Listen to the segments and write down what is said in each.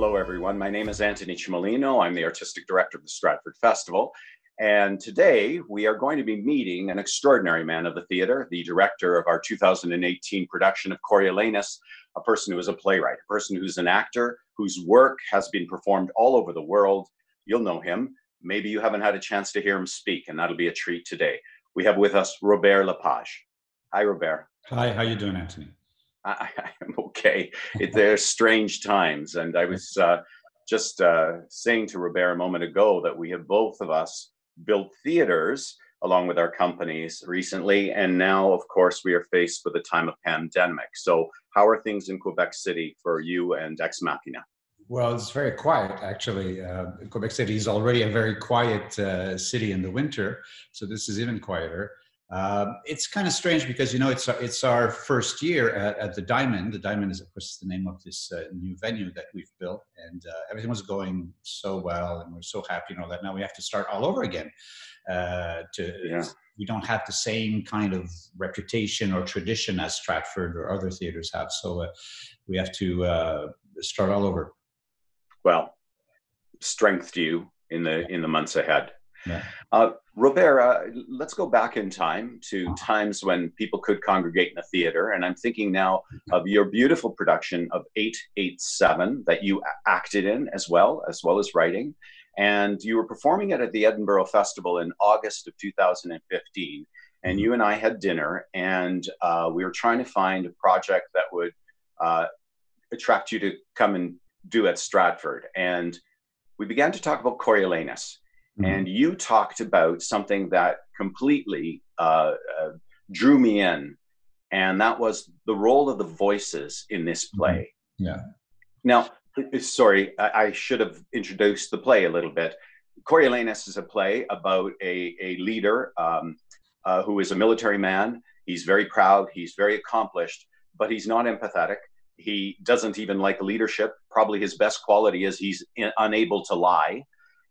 Hello, everyone. My name is Antoni Cimolino. I'm the artistic director of the Stratford Festival. And today we are going to be meeting an extraordinary man of the theater, the director of our 2018 production of Coriolanus, a person who is a playwright, a person who's an actor, whose work has been performed all over the world. You'll know him. Maybe you haven't had a chance to hear him speak, and that'll be a treat today. We have with us Robert Lepage. Hi, Robert. Hi, how you doing, Anthony? I, am okay. It, there's strange times, and I was uh, just uh, saying to Robert a moment ago that we have both of us built theaters along with our companies recently. And now, of course, we are faced with a time of pandemic. So, how are things in Quebec City for you and Ex Machina? Well, it's very quiet, actually. Uh, Quebec City is already a very quiet uh, city in the winter, so this is even quieter. Um, it's kind of strange because you know it's our, it's our first year at, at, the Diamond. The Diamond is of course the name of this uh, new venue that we've built, and uh, everything was going so well, and we're so happy and all that. Now we have to start all over again. Uh, to yeah. we don't have the same kind of reputation or tradition as Stratford or other theaters have, so uh, we have to uh, start all over. Well, strength to you in the in the months ahead. Yeah. Uh, Robert, uh, let's go back in time to times when people could congregate in a theater. And I'm thinking now of your beautiful production of 887 that you acted in as well, as well as writing. And you were performing it at the Edinburgh Festival in August of 2015. And mm-hmm. you and I had dinner, and uh, we were trying to find a project that would uh, attract you to come and do at Stratford. And we began to talk about Coriolanus Mm-hmm. And you talked about something that completely uh, uh, drew me in, and that was the role of the voices in this mm-hmm. play. Mm-hmm. Yeah. Now, uh, sorry, I, I, should have introduced the play a little bit. Coriolanus is a play about a, a leader um, uh, who is a military man. He's very proud, he's very accomplished, but he's not empathetic. He doesn't even like leadership. Probably his best quality is he's in, unable to lie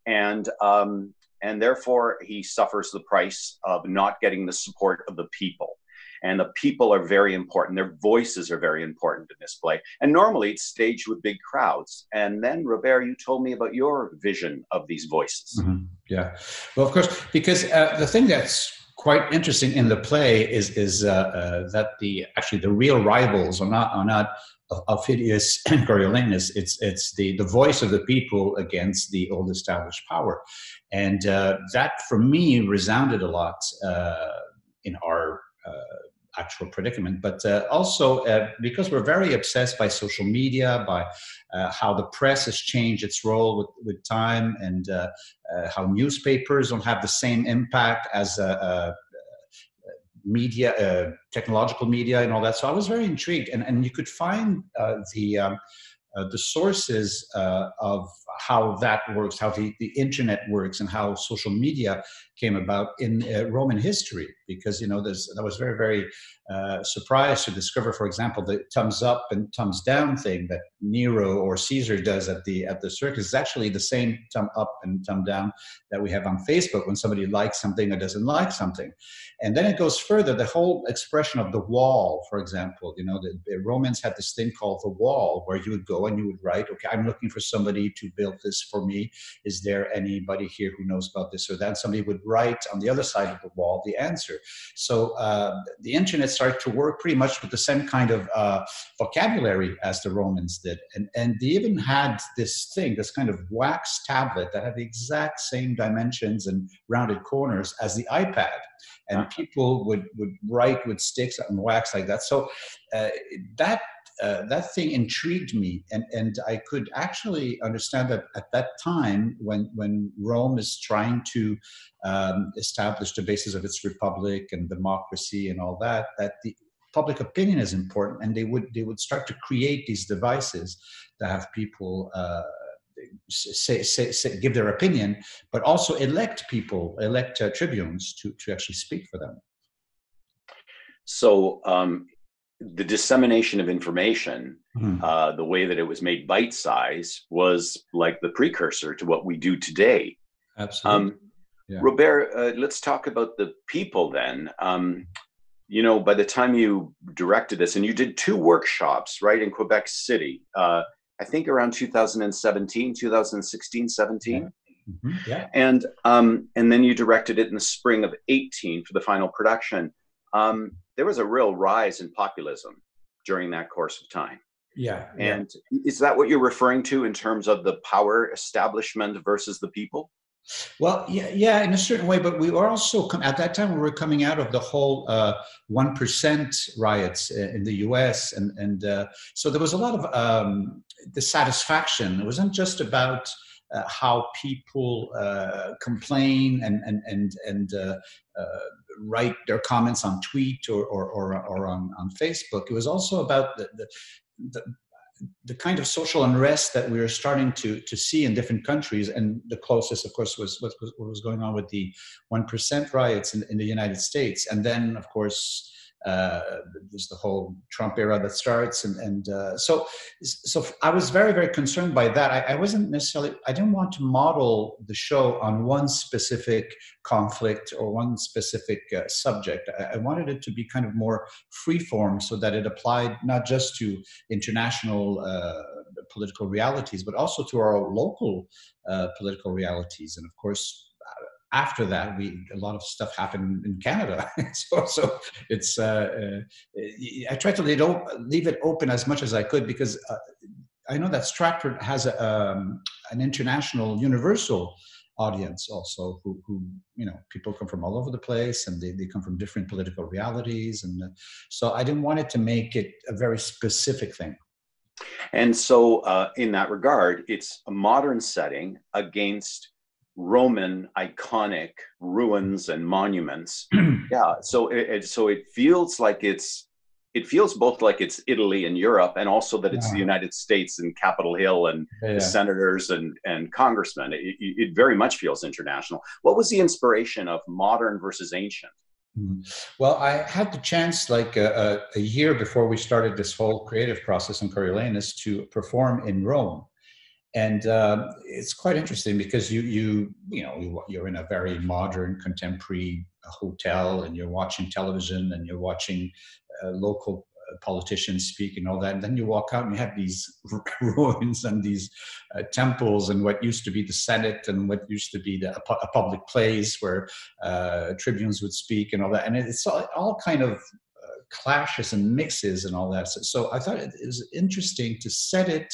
and um, and therefore he suffers the price of not getting the support of the people. And the people are very important. Their voices are very important in this play. And normally it's staged with big crowds. And then, Robert, you told me about your vision of these voices. Mm-hmm. Yeah. Well, of course, because uh, the thing that's quite interesting in the play is is uh, uh, that the actually the real rivals are not are not Aufidius and Coriolanus. It's it's the the voice of the people against the old established power, and uh, that for me resounded a lot uh, in our. Uh, actual predicament, but uh, also uh, because we're very obsessed by social media, by how the press has changed its role with, with time, and how newspapers don't have the same impact as media, uh, technological media, and all that. So I was very intrigued, and and you could find uh, the um, uh, the sources uh, of how that works, how the, the internet works, and how social media came about in uh, Roman history. Because you know, there's, I was very, very uh, surprised to discover, for example, the thumbs up and thumbs down thing that Nero or Caesar does at the at the circus is actually the same thumb up and thumb down that we have on Facebook when somebody likes something or doesn't like something. And then it goes further. The whole expression of the wall, for example, you know, the, the Romans had this thing called the wall, where you would go and you would write, okay, I'm looking for somebody to build this for me. Is there anybody here who knows about this or that? Somebody would write on the other side of the wall the answer. So uh, the internet started to work pretty much with the same kind of uh, vocabulary as the Romans did. And, and they even had this thing, this kind of wax tablet that had the exact same dimensions and rounded corners as the iPad. And people would, would write with sticks and wax like that. So uh, that uh, that thing intrigued me, and and I could actually understand that at that time when when Rome is trying to um, establish the basis of its republic and democracy and all that, that the public opinion is important, and they would they would start to create these devices to have people. Uh, Say, say, say, give their opinion, but also elect people, elect uh, tribunes to, to actually speak for them. So, um, the dissemination of information, mm-hmm. uh, the way that it was made bite size, was like the precursor to what we do today. Absolutely. Um, yeah. Robert, uh, let's talk about the people then. Um, you know, by the time you directed this, and you did two workshops, right, in Quebec City, uh, I think around 2017, 2016, 17. Yeah. Mm-hmm. yeah. And um, and then you directed it in the spring of 18 for the final production. Um, there was a real rise in populism during that course of time. Yeah. And yeah. is that what you're referring to in terms of the power establishment versus the people? Well, yeah, yeah, in a certain way, but we were also at that time we were coming out of the whole uh, one uh, riots in the U.S. and and uh, so there was a lot of um, dissatisfaction. It wasn't just about uh, how people uh, complain and and and and uh, write their comments on tweet or or or, or on, on Facebook. It was also about the, the the, the kind of social unrest that we were starting to to see in different countries, and the closest, of course, was what was, was, going on with the one percent riots in, in the United States, and then, of course, uh, there's the whole Trump era that starts, and and uh, so so I was very very concerned by that. I, I, wasn't necessarily I didn't want to model the show on one specific conflict or one specific uh, subject. I, I, wanted it to be kind of more freeform, so that it applied not just to international uh, political realities, but also to our local uh, political realities, and of course after that, we a lot of stuff happened in Canada. so, so it's uh, uh, I tried to leave, leave, it open as much as I could because uh, I know that Stratford has a, um, an international, universal audience also who, who, you know people come from all over the place and they, they come from different political realities and uh, so i didn't want it to make it a very specific thing and so uh, in that regard it's a modern setting against Roman iconic ruins and monuments. yeah, so it, it, so it feels like it's it feels both like it's Italy and Europe, and also that it's yeah. the United States and Capitol Hill and yeah. senators and and congressmen. It, it, very much feels international. What was the inspiration of modern versus ancient? Hmm. Well, I had the chance, like a, a, a year before we started this whole creative process in Coriolanus, to perform in Rome and uh, it's quite interesting because you you you know you're in a very modern contemporary hotel and you're watching television and you're watching uh, local uh, politicians speak and all that. And then you walk out and you have these ruins and these uh, temples and what used to be the senate and what used to be the, a, a public place where uh, tribunes would speak and all that. And it's all, all kind of uh, clashes and mixes and all that. So, so i thought it was interesting to set it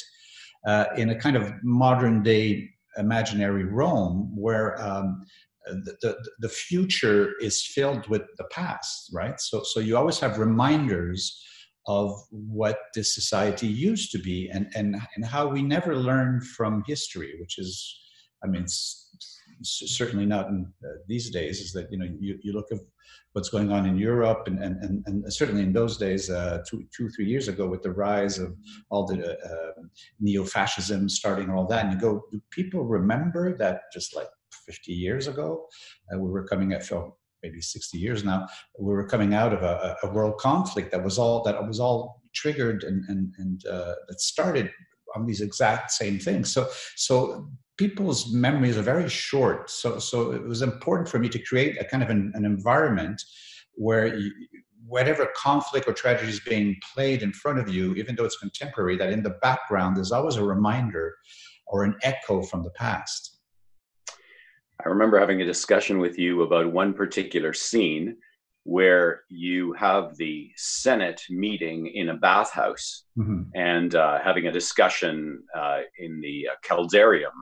uh, in a kind of modern day imaginary Rome where um, the, the, the, future is filled with the past, right? So, so you always have reminders of what this society used to be and, and, and how we never learn from history, which is, I mean, certainly not in uh, these days, is that, you know, you, you look at what's going on in Europe, and, and, and, and certainly in those days, uh, two, two, three years ago, with the rise of all the uh, neo-fascism starting all that, and you go, do people remember that just like 50 years ago, uh, we were coming at, so maybe 60 years now, we were coming out of a, a world conflict that was all that was all triggered and and, and uh, that started on these exact same things. So so people's memories are very short. So, so it was important for me to create a kind of an, an environment where you, whatever conflict or tragedy is being played in front of you, even though it's contemporary, that in the background there's always a reminder or an echo from the past. I remember having a discussion with you about one particular scene where you have the Senate meeting in a bathhouse mm-hmm. and uh, having a discussion uh, in the uh, caldarium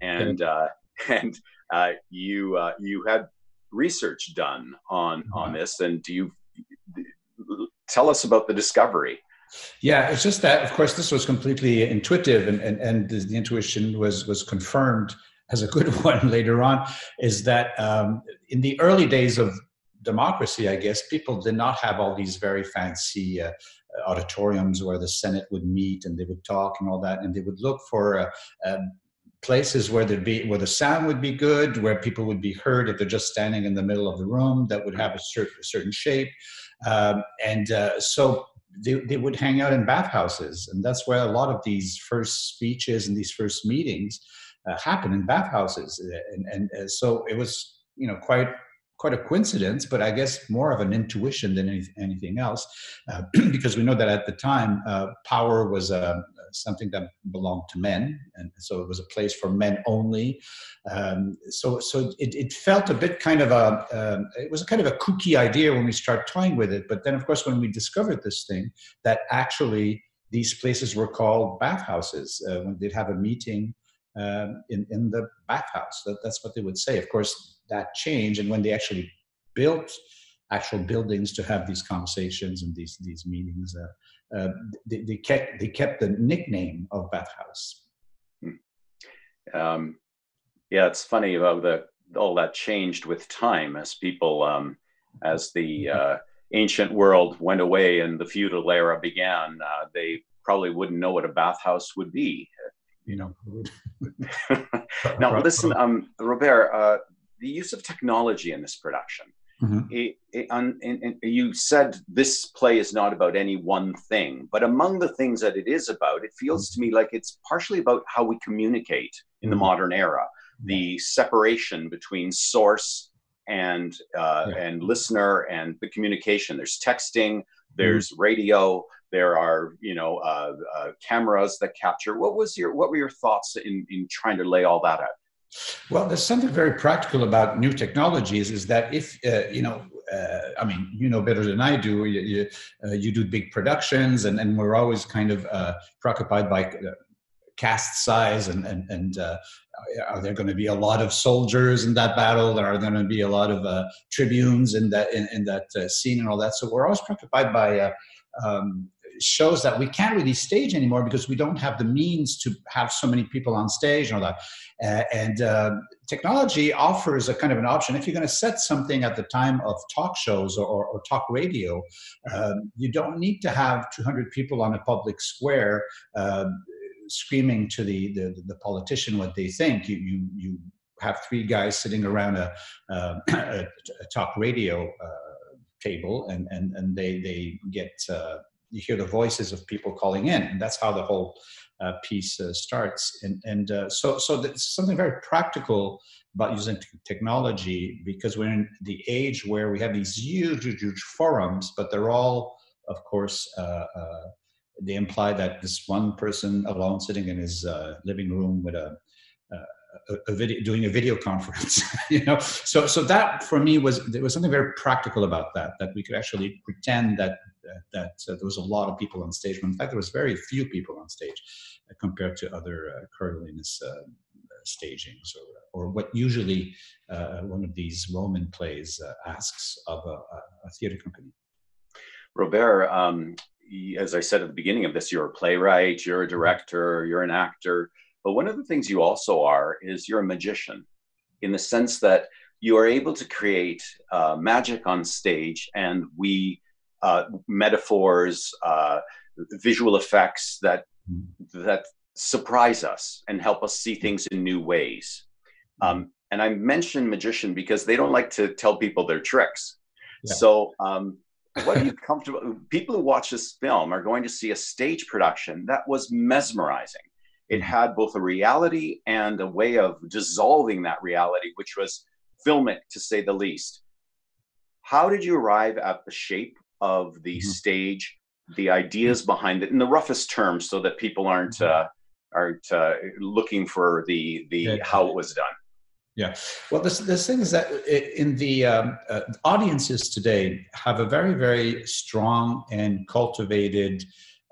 and uh, and uh, you uh, you had research done on mm-hmm. on this, and do you tell us about the discovery? Yeah, it's just that, of course, this was completely intuitive, and and, and the, the intuition was was confirmed as a good one later on. Is that um, in the early days of democracy, I guess people did not have all these very fancy. Uh, auditoriums where the Senate would meet and they would talk and all that, and they would look for uh, uh, places where there'd be where the sound would be good, where people would be heard if they're just standing in the middle of the room, that would have a certain, a certain shape, um, and uh, so they, they would hang out in bathhouses, and that's where a lot of these first speeches and these first meetings uh, happen in bathhouses, and and uh, so it was you know quite quite a coincidence, but I guess more of an intuition than any, anything else, uh, because we know that at the time, uh, power was a, something that belonged to men, and so it was a place for men only. Um, so, so it, it, felt a bit kind of a, um, it was a kind of a kooky idea when we started toying with it. But then, of course, when we discovered this thing, that actually these places were called bathhouses. Uh, when they'd have a meeting um, in in the bathhouse, that, that's what they would say. Of course, that changed, and when they actually built actual buildings to have these conversations and these these meetings. Uh, uh, they, they, kept they kept the nickname of bathhouse. Hmm. Um, yeah, it's funny about the all that changed with time as people um, as the mm-hmm. uh, ancient world went away and the feudal era began. Uh, they probably wouldn't know what a bathhouse would be. You know. now listen, um, Robert. Uh, the use of technology in this production Mm-hmm. It, it, you said this play is not about any one thing, but among the things that it is about, it feels mm-hmm. to me like it's partially about how we communicate in the mm-hmm. modern era, the separation between source and uh, yeah. and listener and the communication. There's texting, there's mm-hmm. radio, there are you know uh, uh, cameras that capture. What was your what were your thoughts in in trying to lay all that out? Well, there's something very practical about new technologies. Is that if uh, you know, uh, I mean, you know better than I do. You you, uh, you do big productions, and, and we're always kind of uh, preoccupied by uh, cast size and and and uh, are there going to be a lot of soldiers in that battle? Are there going to be a lot of tribunes in that in, in that scene and all that? So we're always preoccupied by. Um, shows that we can't really stage anymore because we don't have the means to have so many people on stage and that. Uh, and uh, technology offers a kind of an option. If you're going to set something at the time of talk shows or, or, or talk radio, um, you don't need to have 200 people on a public square uh, screaming to the, the, the politician what they think. You, you, you have three guys sitting around a, uh, a, a talk radio uh, table and, and, and they, they get uh, you hear the voices of people calling in, and that's how the whole uh, piece uh, starts. And, and uh, so, so it's something very practical about using t- technology because we're in the age where we have these huge, huge, huge forums, but they're all, of course, uh, uh, they imply that this one person alone sitting in his uh, living room with a a, a, video doing a video conference you know so so that for me was there was something very practical about that that we could actually pretend that that, that uh, there was a lot of people on stage when in fact there was very few people on stage uh, compared to other uh, uh, stagings or, or what usually uh, one of these Roman plays uh, asks of a, a, theater company. Robert, um, as I said at the beginning of this, you're a playwright, you're a director, you're an actor. But one of the things you also are is you're a magician in the sense that you are able to create uh, magic on stage and we uh, metaphors, uh, visual effects that that surprise us and help us see things in new ways. Um, and I mention magician because they don't like to tell people their tricks. Yeah. So, um, what are you comfortable? People who watch this film are going to see a stage production that was mesmerizing. It mm-hmm. had both a reality and a way of dissolving that reality, which was filmic to say the least. How did you arrive at the shape of the mm-hmm. stage, the ideas behind it in the roughest terms, so that people aren't mm-hmm. uh, aren't uh, looking for the the yeah. how it was done. Yeah. Well, the, the thing is that in the um, uh, audiences today have a very, very strong and cultivated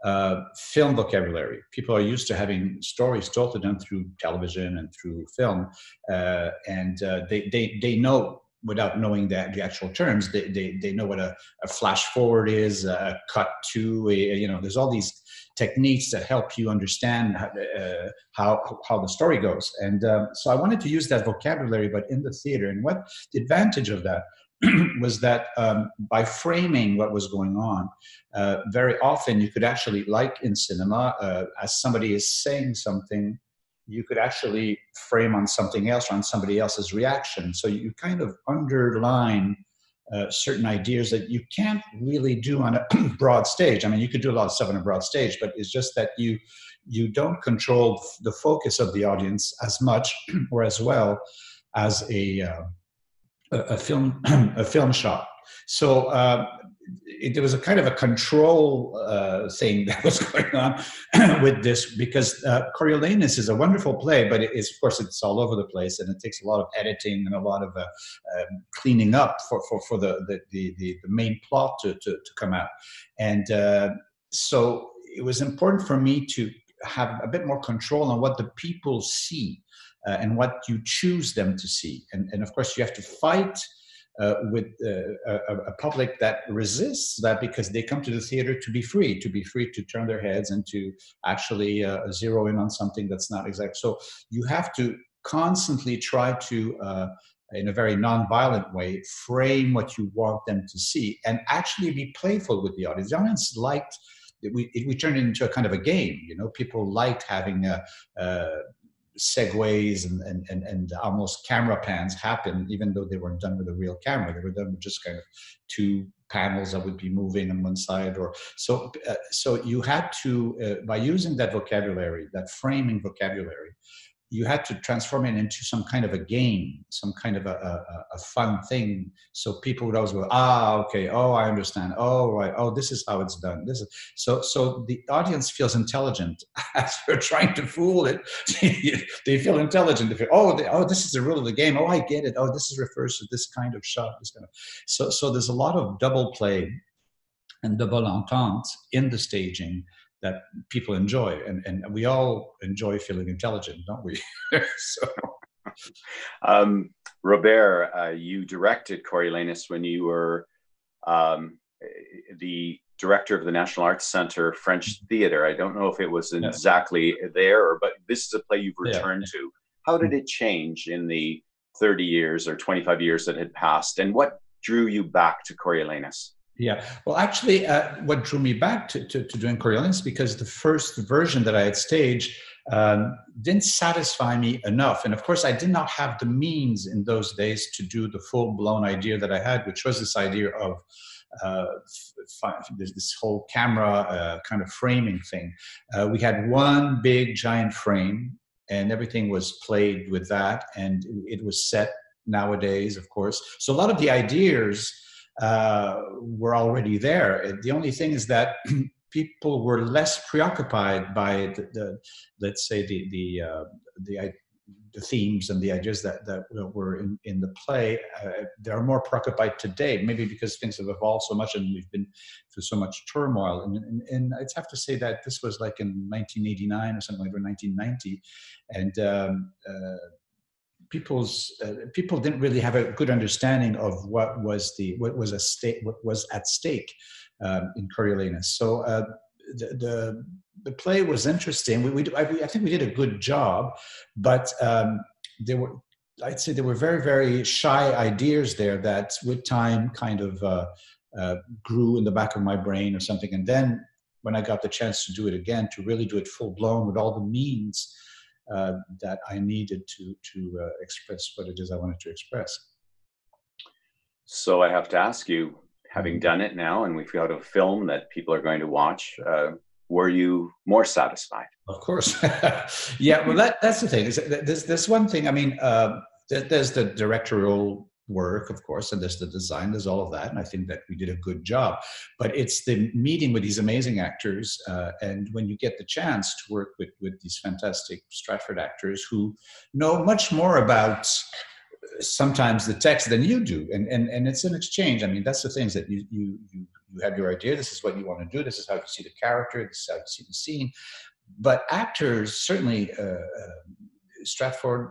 uh, film vocabulary. People are used to having stories told to them through television and through film, uh, and uh, they, they, they know without knowing that the actual terms, they, they, they know what a, a flash forward is, a cut to, a, you know, there's all these techniques that help you understand how, uh, how, how, the story goes. And um, so I wanted to use that vocabulary, but in the theater. And what the advantage of that was that um, by framing what was going on, uh, very often you could actually, like in cinema, uh, as somebody is saying something, you could actually frame on something else or on somebody else's reaction. So you kind of underline uh, certain ideas that you can't really do on a broad stage. I mean, you could do a lot of stuff on a broad stage, but it's just that you you don't control the focus of the audience as much or as well as a uh, a, film a film shot. So um, it, there was a kind of a control uh, thing that was going on with this because uh, Coriolanus is a wonderful play, but it is, of course, it's all over the place and it takes a lot of editing and a lot of uh, um, cleaning up for, for, for the, the, the, the, main plot to, to, to come out. And uh, so it was important for me to have a bit more control on what the people see uh, and what you choose them to see. And, and of course, you have to fight uh, with uh, a, a, public that resists that because they come to the theater to be free, to be free to turn their heads and to actually uh, zero in on something that's not exact. So you have to constantly try to, uh, in a very non-violent way, frame what you want them to see and actually be playful with the audience. The audience liked. We, it, we turned it into a kind of a game. You know, people liked having a, segues and, and, and, and almost camera pans happen, even though they weren't done with a real camera. They were done with just kind of two panels that would be moving on one side or so uh, so you had to uh, by using that vocabulary that framing vocabulary you had to transform it into some kind of a game, some kind of a, a, a, fun thing. So people would always go, ah, okay, oh, I understand. Oh, right. Oh, this is how it's done. This is so. So the audience feels intelligent as you're trying to fool it. they feel intelligent. They feel, oh, they, oh, this is the rule of the game. Oh, I get it. Oh, this is refers to this kind of shot. This kind of. So, so there's a lot of double play and double entente in the staging that people enjoy and, and we all enjoy feeling intelligent don't we so um, robert uh, you directed coriolanus when you were um, the director of the national arts center french mm-hmm. theater i don't know if it was exactly there but this is a play you've returned yeah. to how did mm-hmm. it change in the 30 years or 25 years that had passed and what drew you back to coriolanus yeah, well, actually, uh, what drew me back to, to, to doing Coriolanus because the first version that I had staged um, didn't satisfy me enough. And of course, I did not have the means in those days to do the full blown idea that I had, which was this idea of uh, this whole camera uh, kind of framing thing. Uh, we had one big giant frame, and everything was played with that, and it was set nowadays, of course. So a lot of the ideas uh, were already there. The only thing is that people were less preoccupied by the, the let's say the the uh, the the themes and the ideas that, that were in, in the play, uh, they are more preoccupied today, maybe because things have evolved so much and we've been through so much turmoil. And, and, and I'd have to say that this was like in 1989 or something like that, 1990. And um, uh, people's uh, people didn't really have a good understanding of what was the what was a state what was at stake um, in Coriolanus. So uh, the, the, the play was interesting. We, we I, I, think we did a good job, but um, there were I'd say there were very very shy ideas there that with time kind of uh, uh grew in the back of my brain or something, and then when I got the chance to do it again, to really do it full blown with all the means uh, that I needed to to uh, express what it is I wanted to express. So I have to ask you, having done it now, and we've got a film that people are going to watch. Uh, were you more satisfied? Of course, yeah. Well, that, that's the thing. Is there's, there's one thing. I mean, uh, there's the directorial work, of course, and there's the design, there's all of that, and I think that we did a good job. But it's the meeting with these amazing actors, uh, and when you get the chance to work with with these fantastic Stratford actors who know much more about sometimes the text than you do, and and and it's an exchange. I mean, that's the things that you you you you have your idea. This is what you want to do. This is how you see the character. This is how you see the scene. But actors certainly. Uh, uh, Stratford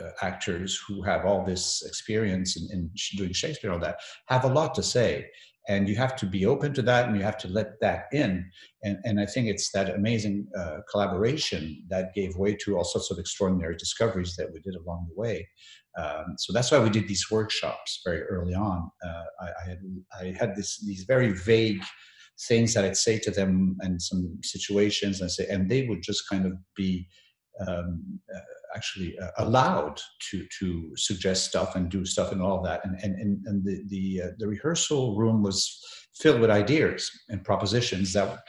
uh, actors who have all this experience in, in, doing Shakespeare and all that have a lot to say. And you have to be open to that and you have to let that in. And, and I think it's that amazing uh, collaboration that gave way to all sorts of extraordinary discoveries that we did along the way. Um, so that's why we did these workshops very early on. Uh, I, I, had, I had this, these very vague things that I'd say to them and some situations and say, and they would just kind of be um, uh, actually uh, allowed to to suggest stuff and do stuff and all that. And and and, and the the uh, the rehearsal room was filled with ideas and propositions that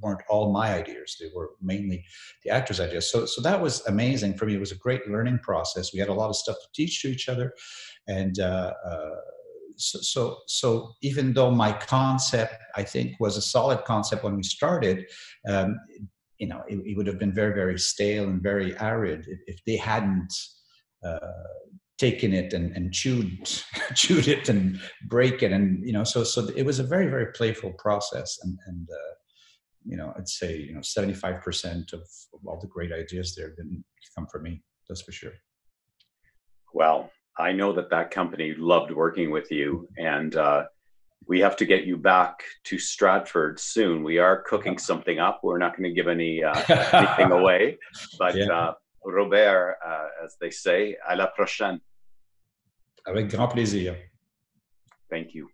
weren't all my ideas. They were mainly the actors' ideas. So so that was amazing for me. It was a great learning process. We had a lot of stuff to teach to each other, and. Uh, uh so, so, so even though my concept I think was a solid concept when we started, um, you know, it, it, would have been very very stale and very arid if, if they hadn't. Uh, taken it and, and chewed chewed it and break it and you know so so it was a very very playful process and and uh, you know i'd say you know 75% of, of all the great ideas there didn't come from me that's for sure well i know that that company loved working with you and uh, we have to get you back to stratford soon we are cooking something up we're not going to give any uh, anything away but yeah. Uh, Robert, uh, as they say, à la prochaine. Avec grand plaisir. Thank you.